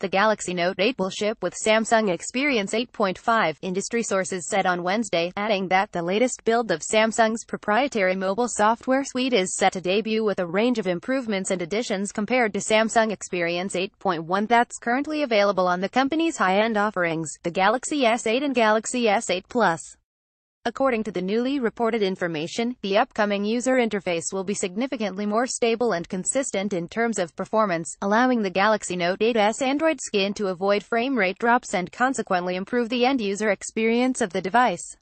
The Galaxy Note 8 will ship with Samsung Experience 8.5, industry sources said on Wednesday, adding that the latest build of Samsung's proprietary mobile software suite is set to debut with a range of improvements and additions compared to Samsung Experience 8.1 that's currently available on the company's high-end offerings, the Galaxy S8 and Galaxy S8 Plus. According to the newly reported information, the upcoming user interface will be significantly more stable and consistent in terms of performance, allowing the Galaxy Note 8's Android skin to avoid frame rate drops and consequently improve the end-user experience of the device.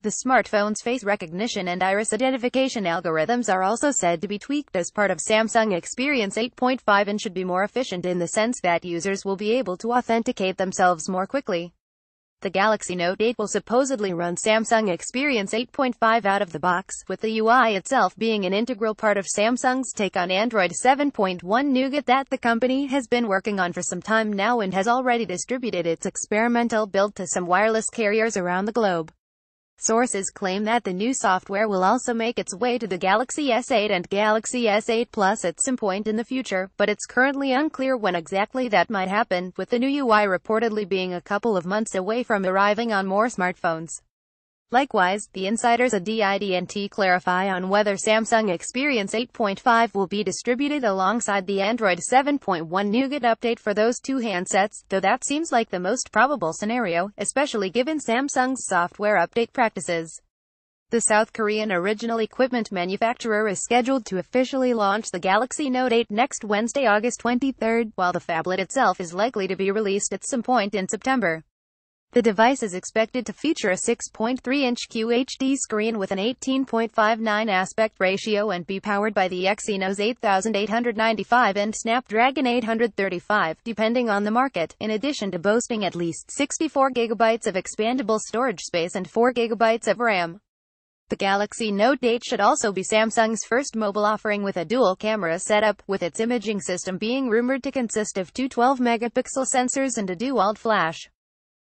The smartphone's face recognition and iris identification algorithms are also said to be tweaked as part of Samsung Experience 8.5 and should be more efficient in the sense that users will be able to authenticate themselves more quickly. The Galaxy Note 8 will supposedly run Samsung Experience 8.5 out of the box, with the UI itself being an integral part of Samsung's take on Android 7.1 Nougat that the company has been working on for some time now and has already distributed its experimental build to some wireless carriers around the globe. Sources claim that the new software will also make its way to the Galaxy S8 and Galaxy S8 Plus at some point in the future, but it's currently unclear when exactly that might happen, with the new UI reportedly being a couple of months away from arriving on more smartphones. Likewise, the insiders at DIDNT clarify on whether Samsung Experience 8.5 will be distributed alongside the Android 7.1 Nougat update for those two handsets, though that seems like the most probable scenario, especially given Samsung's software update practices. The South Korean original equipment manufacturer is scheduled to officially launch the Galaxy Note 8 next Wednesday, August 23, while the phablet itself is likely to be released at some point in September. The device is expected to feature a 6.3-inch QHD screen with an 18.59 aspect ratio and be powered by the Exynos 8895 and Snapdragon 835, depending on the market, in addition to boasting at least 64 GB of expandable storage space and 4 GB of RAM. The Galaxy Note 8 should also be Samsung's first mobile offering with a dual-camera setup, with its imaging system being rumored to consist of two 12-megapixel sensors and a dual flash.